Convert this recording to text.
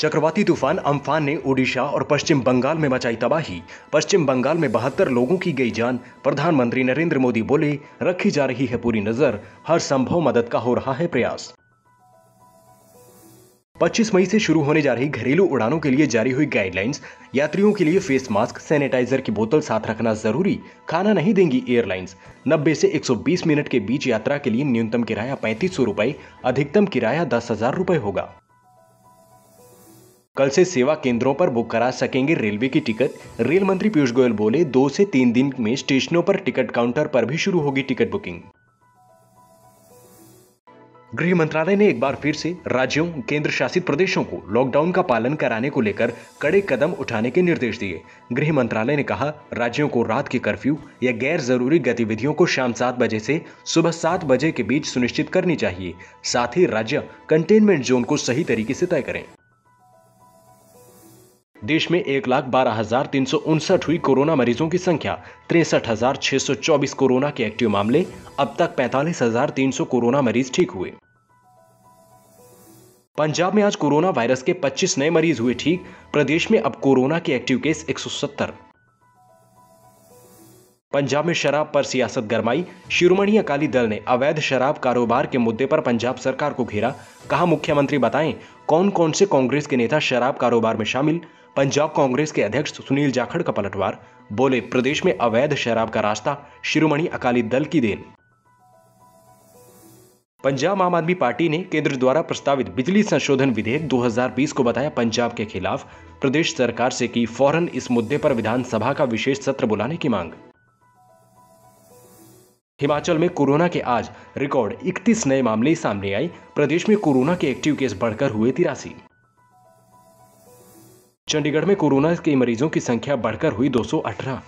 चक्रवाती तूफ़ान अम्फान ने ओडिशा और पश्चिम बंगाल में मचाई तबाही। पश्चिम बंगाल में बहत्तर लोगों की गई जान, प्रधानमंत्री नरेंद्र मोदी बोले, रखी जा रही है पूरी नज़र, हर संभव मदद का हो रहा है प्रयास। 25 मई से शुरू होने जा रही घरेलू उड़ानों के लिए जारी हुई गाइडलाइंस यात्रियों के लिए फेस मास्क सैनिटाइजर की बोतल साथ रखना ज़रूरी, खाना नहीं देंगी एयरलाइंस 90 से 120 मिनट के बीच यात्रा के लिए न्यूनतम किराया पैंतीस सौ अधिकतम किराया दस हज़ार होगा। कल से सेवा केंद्रों पर बुक करा सकेंगे रेलवे की टिकट। रेल मंत्री पीयूष गोयल बोले, दो से तीन दिन में स्टेशनों पर टिकट काउंटर पर भी शुरू होगी टिकट बुकिंग। गृह मंत्रालय ने एक बार फिर से राज्यों केंद्र शासित प्रदेशों को लॉकडाउन का पालन कराने को लेकर कड़े कदम उठाने के निर्देश दिए। गृह मंत्रालय ने कहा, राज्यों को रात के कर्फ्यू या गैर ज़रूरी गतिविधियों को शाम सात बजे से सुबह सात बजे के बीच सुनिश्चित करनी चाहिए। साथ ही राज्य कंटेनमेंट जोन को सही तरीके से तय करें। देश में एक लाख बारह हज़ार तीन सौ उनसठ हुई कोरोना मरीजों की संख्या, तिरसठ हज़ार छह सौ चौबीस कोरोना के एक्टिव मामले, अब तक पैंतालीस हज़ार तीन सौ कोरोना मरीज़ ठीक हुए। पंजाब में आज कोरोना वायरस के 25 नए मरीज़ हुए ठीक, प्रदेश में अब कोरोना के एक्टिव केस 170 पंजाब में शराब पर सियासत गरमाई, शिरोमणि अकाली दल ने अवैध शराब कारोबार के मुद्दे पर पंजाब सरकार को घेरा, कहा मुख्यमंत्री, बताएँ कौन कौन से कांग्रेस के नेता शराब कारोबार में शामिल? पंजाब कांग्रेस के अध्यक्ष सुनील जाखड़ का पलटवार, बोले, प्रदेश में अवैध शराब का रास्ता, शिरोमणि अकाली दल की देन। पंजाब आम आदमी पार्टी ने केंद्र द्वारा प्रस्तावित बिजली संशोधन विधेयक 2020 को बताया, पंजाब के खिलाफ प्रदेश सरकार से की फ़ौरन इस मुद्दे पर विधानसभा का विशेष सत्र बुलाने की मांग। हिमाचल में कोरोना के आज रिकॉर्ड 31 नए मामले सामने आए, प्रदेश में कोरोना के एक्टिव केस बढ़कर हुए तिरासी। चंडीगढ़ में कोरोना के मरीजों की संख्या बढ़कर हुई 218